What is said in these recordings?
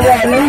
I'm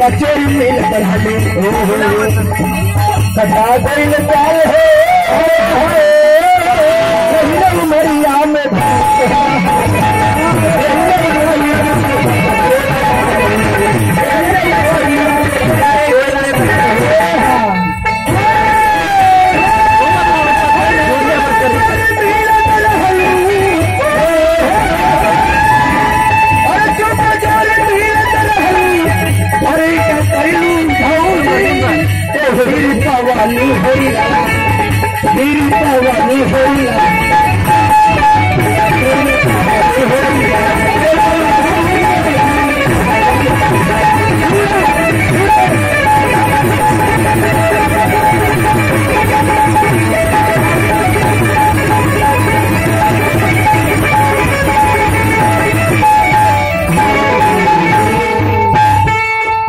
बचड़ी मिल बढ़ाने हो सदा दिल प्यार हो नहीं हो रही नहीं रुकता हुआ नहीं हो रही